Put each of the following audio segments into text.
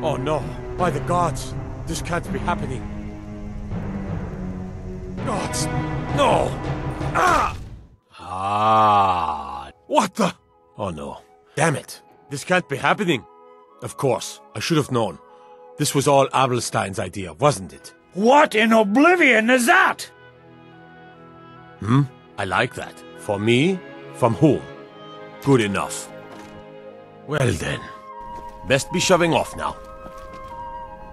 Oh no, by the gods, this can't be happening. Gods, no! Ah! Ah! What the? Oh no. Damn it. This can't be happening. Of course, I should have known. This was all Abelstein's idea, wasn't it? What in oblivion is that? Hmm? I like that. For me? From whom? Good enough. Well then. Best be shoving off now.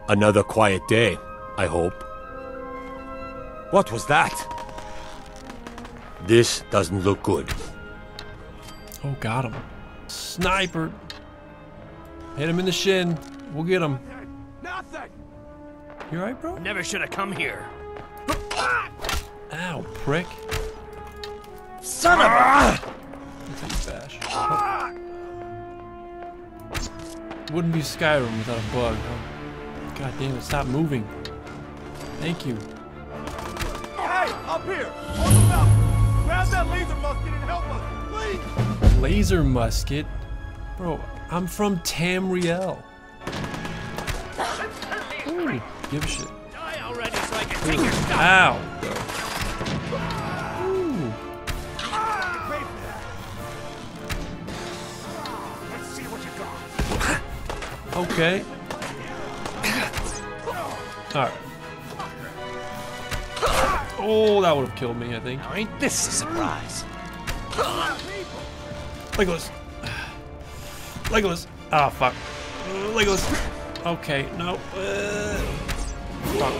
Another quiet day, I hope. What was that? This doesn't look good. Oh, got him. Sniper. Hit him in the shin. We'll get him. Nothing! You alright, bro? Never should have come here. Ow, prick. Son of a... That's how bash. Oh. Wouldn't be Skyrim without a bug. Oh. God damn it, stop moving. Thank you. Hey, up here! On the mountain! Grab that laser musket and help us, please! Laser musket? Bro, I'm from Tamriel. Ooh, give a shit. Die already so I can take your stuff. Ow. Ooh. Let's see what you got. Okay. Alright. Oh, that would have killed me, I think. Now ain't this a surprise? Legolas. Legolas. Ah, fuck. Uh, Legolas. Okay, no. Uh, fuck.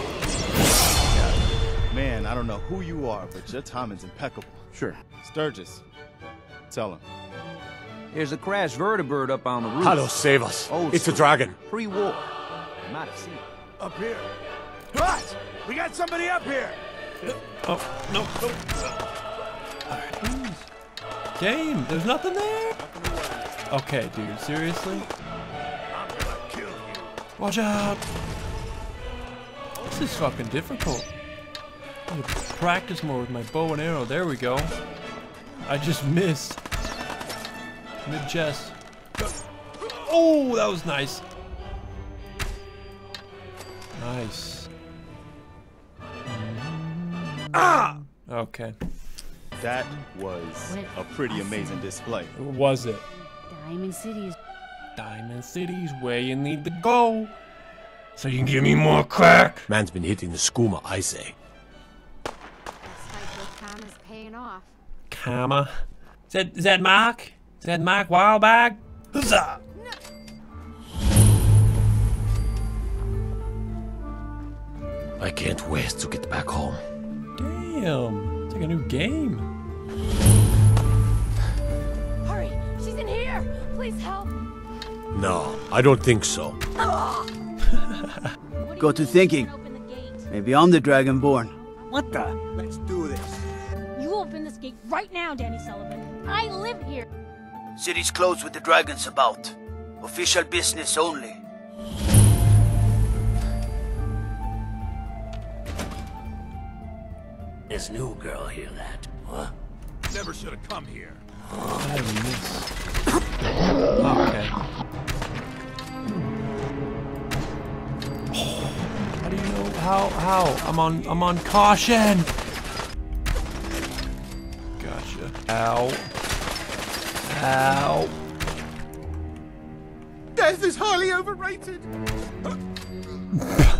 Man, I don't know who you are, but your timing's impeccable. Sure. Sturgis, tell him. There's a crashed vertibird up on the roof. Hallow, save us. Old it's a dragon. Pre-war. You might have seen it. Up here. What? We got somebody up here! Oh, no, no. Game, there's nothing there. Okay, dude, seriously? Watch out! This is fucking difficult. I need to practice more with my bow and arrow. There we go. I just missed. Mid chest. Oh, that was nice. Nice. Ah! Okay. That was a pretty amazing display. Was it? Diamond City is Diamond City's where you need to go. So you can give me more crack. Man's been hitting the skooma, I say. looks like your time is paying off. Comma. Is that, is that Mark? Is that Mark Wildbag? Huzzah! I can't wait to get back home. Damn. It's like a new game. Hurry! She's in here! Please help! No, I don't think so. What do Got to thinking. Open the gate. Maybe I'm the Dragonborn. What the? Let's do this. You open this gate right now, Danny Sullivan. I live here. City's closed with the dragons about. Official business only. This new girl hear that? Huh? Never should have come here. I missed. Okay. How do you know? How? How? I'm on. I'm on caution. Gotcha. Ow. Ow. Death is highly overrated.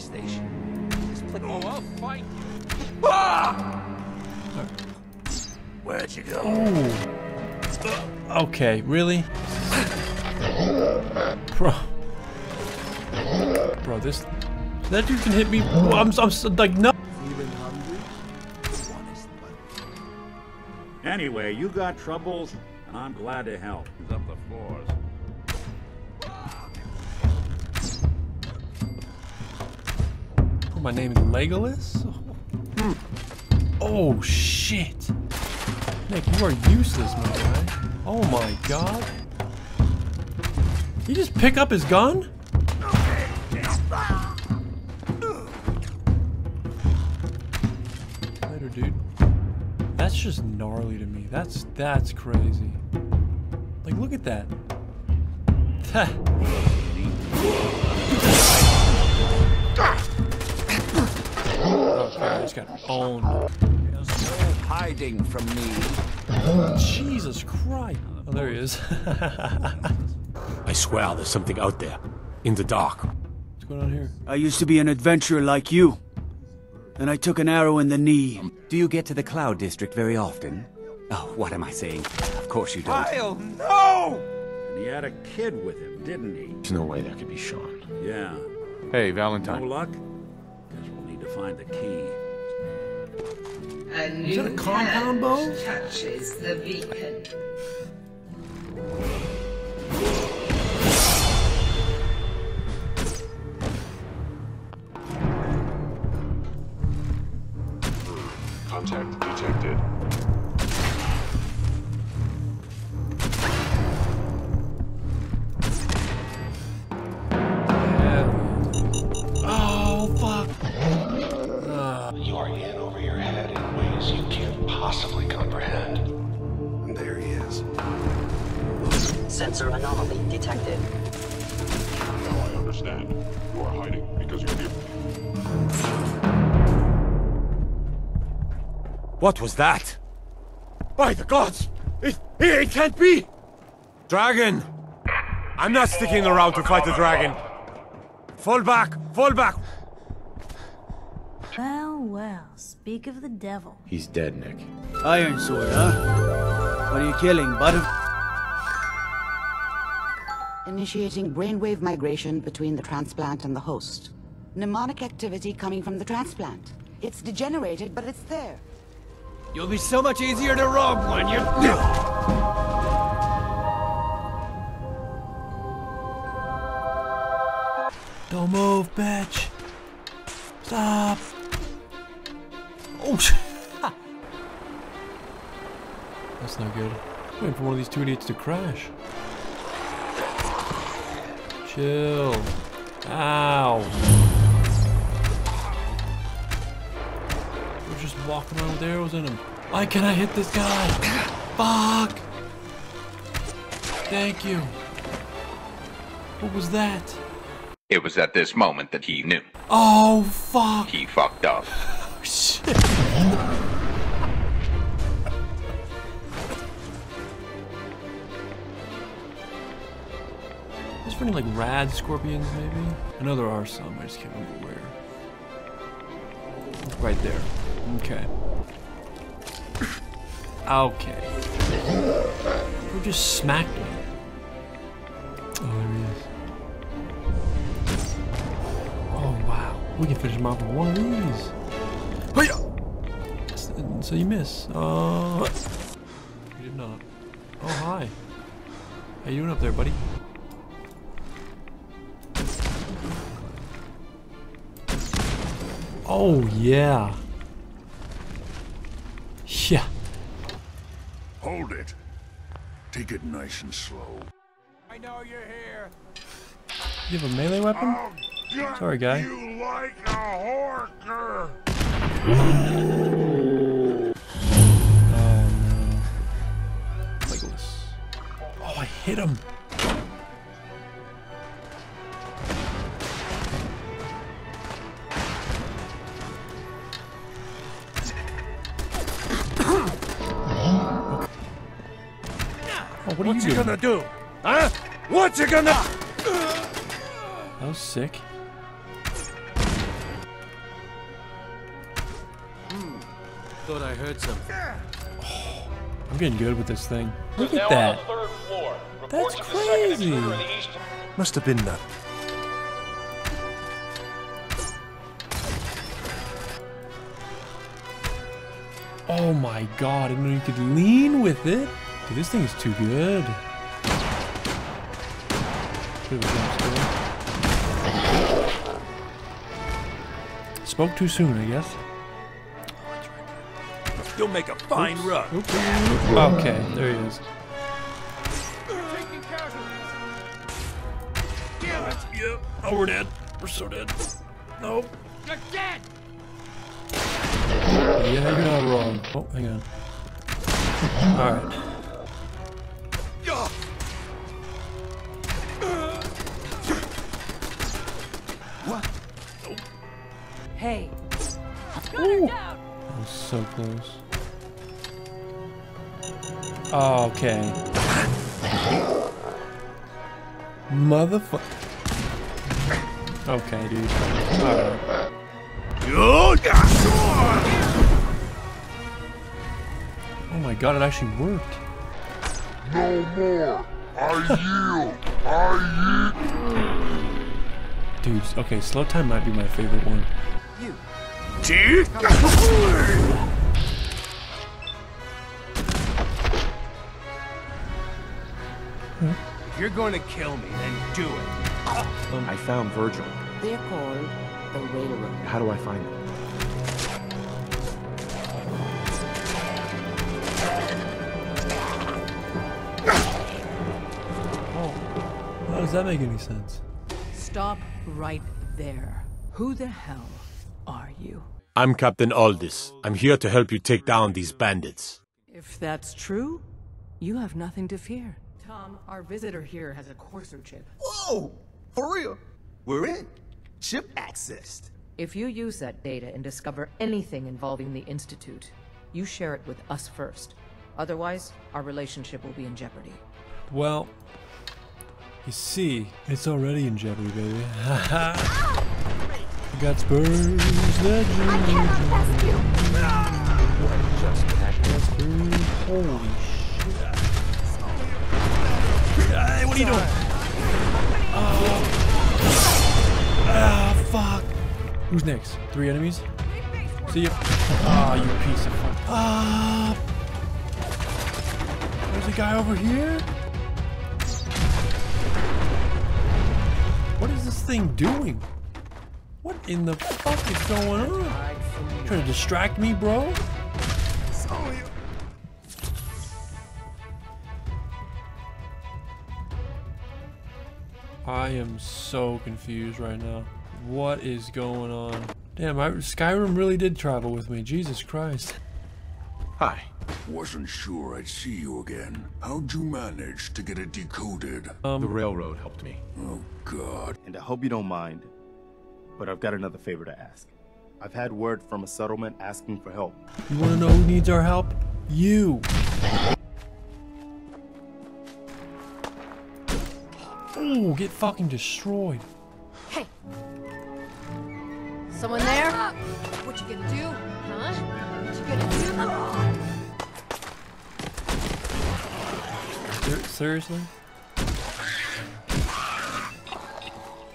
Subway station. This place- Oh, I'll fight ah! Where'd you go? Ooh. Okay, really? Bro. Bro, this. That dude can hit me. I'm, I'm so- like, no. Anyway, you got troubles, and I'm glad to help. My name is Legolas? Oh, shit. Nick, you are useless, my guy. Oh my god. You just pick up his gun? Later, dude. That's just gnarly to me. That's that's crazy. Like Like, look at that. okay, I just got owned. There's no hiding from me. Jesus Christ. Oh, there he is. I swear there's something out there. In the dark. What's going on here? I used to be an adventurer like you. And I took an arrow in the knee. Do you get to the Cloud District very often? Oh, what am I saying? Of course you don't. Kyle, no! And he had a kid with him, didn't he? There's no way that could be Sean. Yeah. Hey, Valentine. No luck? Find the key. A Is that a compound bow? touches the beacon. Sensor anomaly detected. Now I understand. You are hiding because you're here. What was that? By the gods! It, it, it can't be! Dragon! I'm not sticking around to fight the dragon. Fall back! Fall back! Well, well, speak of the devil. He's dead, Nick. Iron Sword, huh? What are you killing, Butter? Initiating brainwave migration between the transplant and the host. Mnemonic activity coming from the transplant. It's degenerated, but it's there. You'll be so much easier to rob when you're... Don't move, bitch. Stop. Oh, shit. That's not good. Waiting for one of these two idiots to crash. Chill. Ow. We're just walking around with arrows in them. Why can't I hit this guy? Fuck. Thank you. What was that? It was at this moment that he knew. Oh, fuck. He fucked up. Oh, shit. There any like rad scorpions maybe? I know there are some, I just can't remember where. Right there. Okay. Okay. Who just smacked me? Oh, there he is. Oh, wow. We can finish him off with one of these. Hiya! So you miss. Uh, you did not. Oh, hi. How you doing up there, buddy? Oh, yeah. Yeah. Hold it. Take it nice and slow. I know you're here. You have a melee weapon? Sorry, guy. You like a horker. Oh, no. Legolas. Oh, I hit him. Oh, what are What's you he doing? gonna do? Huh? What's you gonna... That was sick. Hmm. Thought I heard something. Oh, I'm getting good with this thing. Look at that. That's crazy. Must have been that. Oh my god, I didn't know you could lean with it. Dude, this thing is too good. Bit of a jump scare. Spoke too soon, I guess. You'll make a fine rug. Okay, there he is. Taking casualties. Yep. Oh, we're dead. We're so dead. Nope. You're dead. Yeah, you're not wrong. Oh, hang on. Alright. So close. Oh, okay. Motherfucker. Okay, dude. Alright. Oh my god, it actually worked. No more. I yield. I yield. Dudes, okay, slow time might be my favorite one. You. If you're going to kill me, then do it. I found Virgil. They're called the Railroad. How do I find him? Oh, how does that make any sense? Stop right there. Who the hell are you? I'm Captain Aldis. I'm here to help you take down these bandits. If that's true, you have nothing to fear. Tom, our visitor here has a Courser chip. Whoa! For real? We're in. Chip accessed. If you use that data and discover anything involving the Institute, you share it with us first. Otherwise, our relationship will be in jeopardy. Well, you see, it's already in jeopardy, baby. you got Spurs legend. I can't you. Just Spurs. Holy you doing? Oh. Ah, fuck. Who's next? Three enemies? See ya. Ah, you piece of fuck. Ah. There's a guy over here. What is this thing doing? What in the fuck is going on? Trying to distract me, bro? I am so confused right now. What is going on? Damn, I, Skyrim really did travel with me. Jesus Christ. Hi. Wasn't sure I'd see you again. How'd you manage to get it decoded? Um, the railroad helped me. Oh, God. And I hope you don't mind, but I've got another favor to ask. I've had word from a settlement asking for help. You wanna know who needs our help? You. Ooh, get fucking destroyed. Hey! Someone there? What you gonna do? Huh? What you gonna do? Ser- Seriously?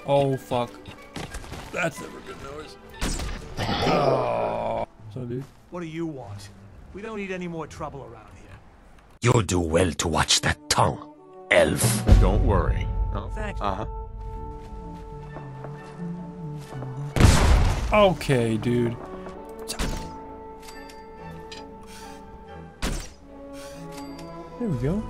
Oh, fuck. That's never good noise. Oh. So, dude. What do you want? We don't need any more trouble around here. You'll do well to watch that tongue, elf. Don't worry. Oh, uh-huh. Okay, dude. There we go.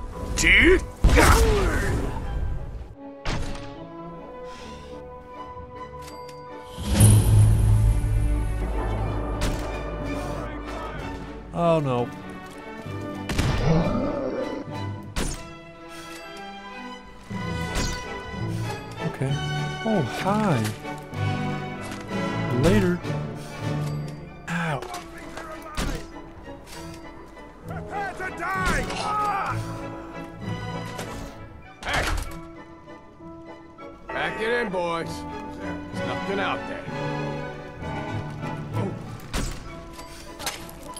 Oh no. Okay. Oh, hi. Later. Ow. Prepare to die! Ah! Hey! Pack it in, boys. There's nothing out there.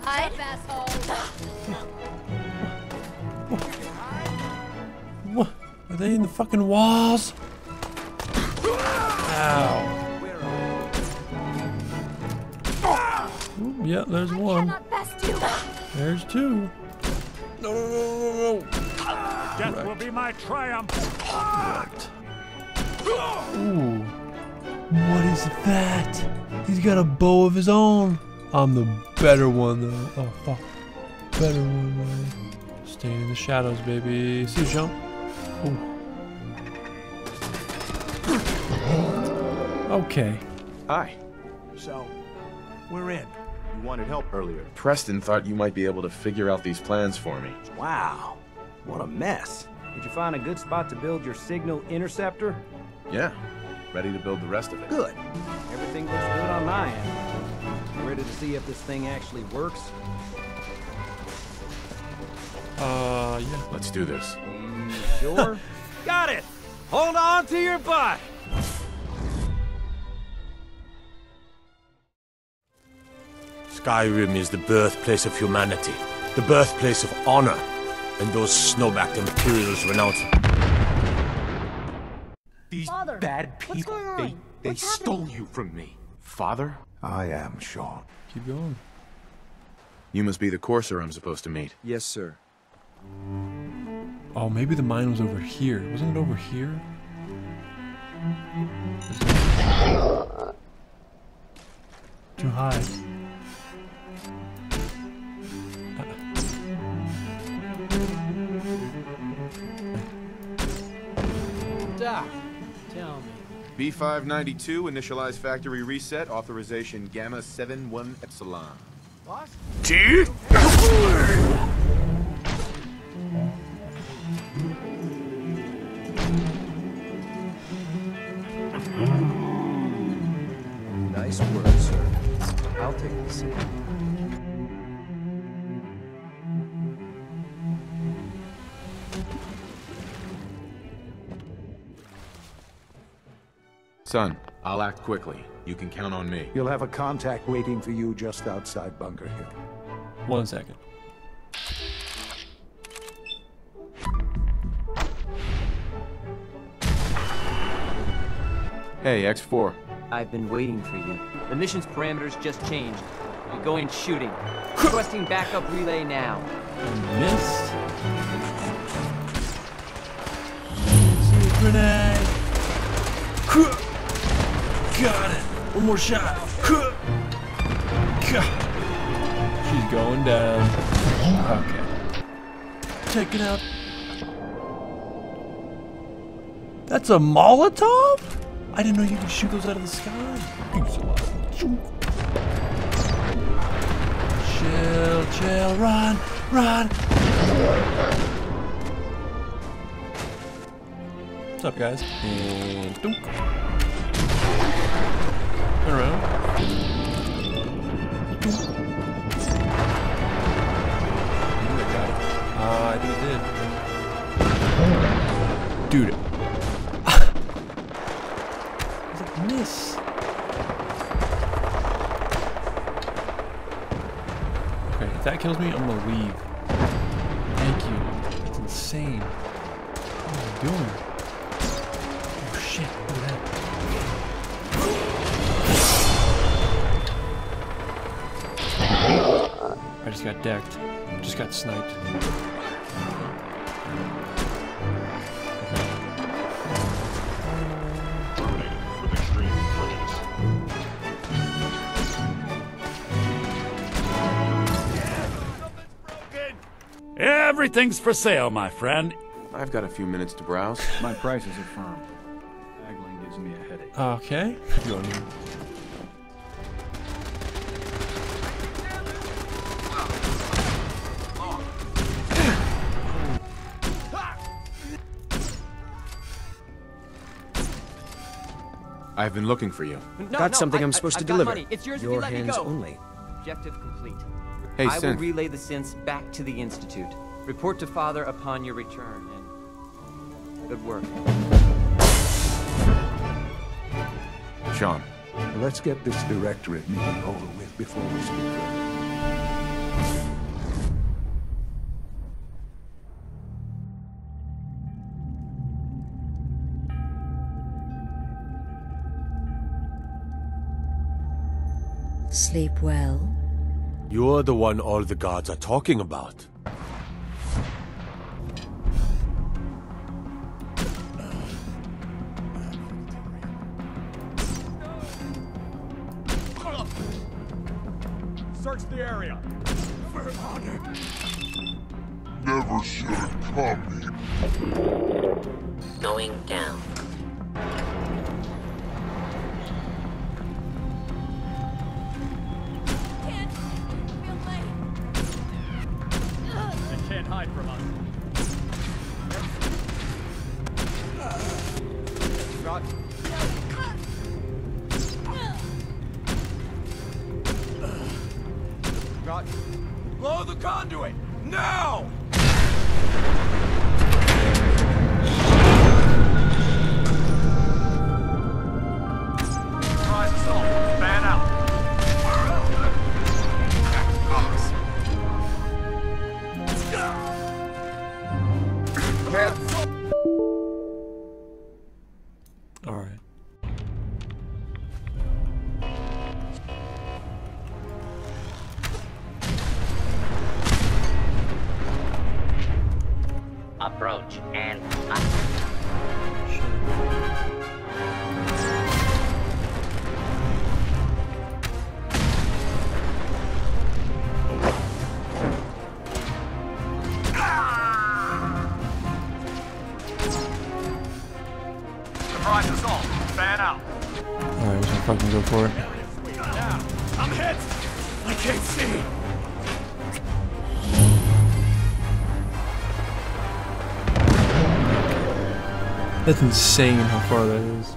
Hi, asshole. What? Are they in the fucking walls? Yeah, there's one. There's two. No, no, no, no, no. Death will be my triumph! Ooh. What is that? He's got a bow of his own. I'm the better one, though. Oh, fuck. Better one, man. Staying in the shadows, baby. See you, jump. Ooh. Okay. Hi. So, we're in. You wanted help earlier. Preston thought you might be able to figure out these plans for me. Wow. What a mess. Did you find a good spot to build your signal interceptor? Yeah. ready to build the rest of it. Good. Everything looks good on my end. Ready to see if this thing actually works? Uh, yeah. Let's do this. You sure? Got it! Hold on to your butt! Skyrim is the birthplace of humanity, the birthplace of honor, and those snowbacked Imperials renounce. These Father, bad what's people, going they, they What's stole happening? you from me. Father? I am Sean. Keep going. You must be the courser I'm supposed to meet. Yes, sir. Oh, maybe the mine was over here. Wasn't it over here? Too high. B592, initialize factory reset, authorization Gamma 71 Epsilon. Nice Son, I'll act quickly. You can count on me. You'll have a contact waiting for you just outside Bunker Hill. One second. Hey, X4. I've been waiting for you. The mission's parameters just changed. You're going shooting. Requesting backup relay now. Missed. Grenade. Got it. One more shot. She's going down. Okay. Check it out. That's a Molotov? I didn't know you could shoot those out of the sky. Chill, chill, run, run. What's up, guys? And kills me, I'm gonna leave. Thank you. That's insane. What am I doing? Just got decked. Just got sniped. Everything's for sale, my friend. I've got a few minutes to browse. My prices are firm. Haggling gives me a headache. Okay. I've been looking for you. No, Got no, something I, I'm supposed I've to deliver. Money. It's yours Your if you let hands me go. only. Objective complete. Hey, I will relay the synths back to the Institute. Report to Father upon your return, and good work. Sean. Let's get this directorate meeting over with before we speak Sleep well. You're the one all the gods are talking about. Search the area. For honor. Never should have come here. Going down. I can't see. That's insane how far that is.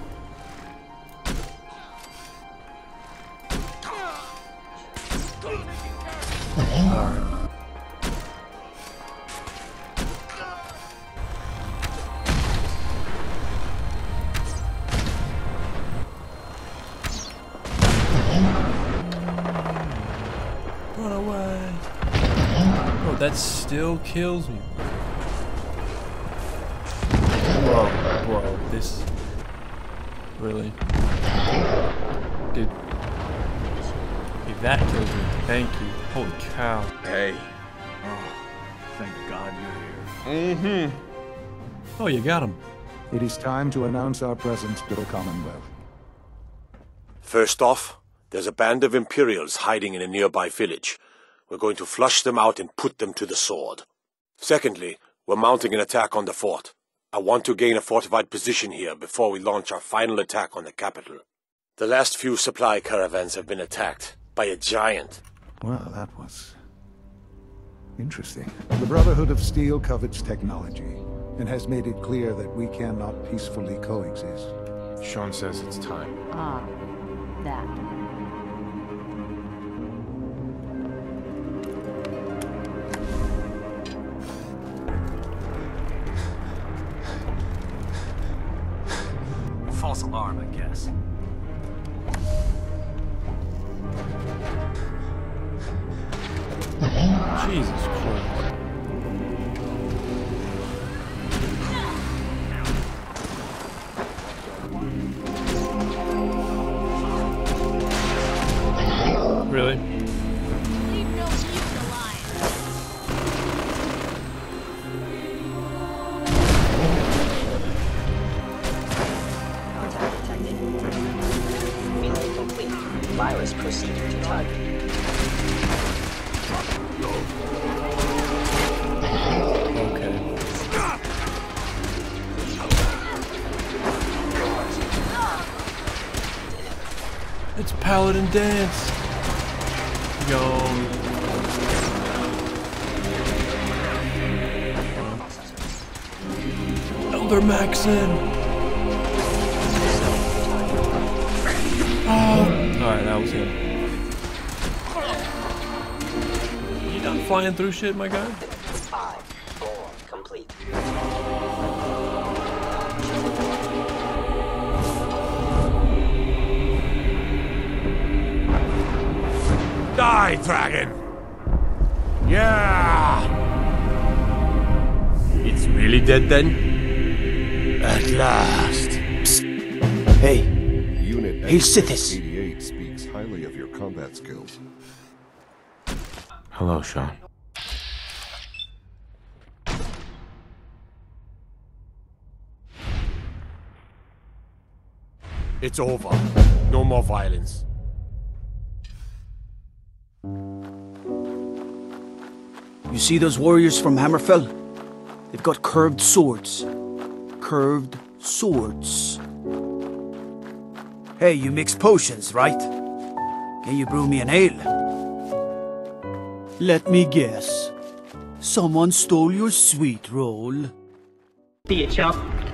Kills me. Whoa, whoa, this. Really? Dude. If that kills me, thank you. Holy cow. Hey. Oh, thank God you're here. Mm-hmm. Oh, you got him. It is time to announce our presence to the Commonwealth. First off, there's a band of Imperials hiding in a nearby village. We're going to flush them out and put them to the sword. Secondly, we're mounting an attack on the fort. I want to gain a fortified position here before we launch our final attack on the capital. The last few supply caravans have been attacked by a giant. Well, that was interesting. The Brotherhood of Steel covets technology and has made it clear that we cannot peacefully coexist. Sean says it's time. Ah, that. Alarm, I guess. Jesus Paladin Danse. Yo. Elder Maxson. Oh. Alright, that was him. You done flying through shit, my guy? Die, dragon! Yeah! It's really dead then? At last. Hey, Unit Hail Sithis. 88 speaks highly of your combat skills. Hello, Sean. It's over. No more violence. You see those warriors from Hammerfell? They've got curved swords. Curved swords. Hey, you mix potions, right? Can you brew me an ale? Let me guess. Someone stole your sweet roll. See you, chump.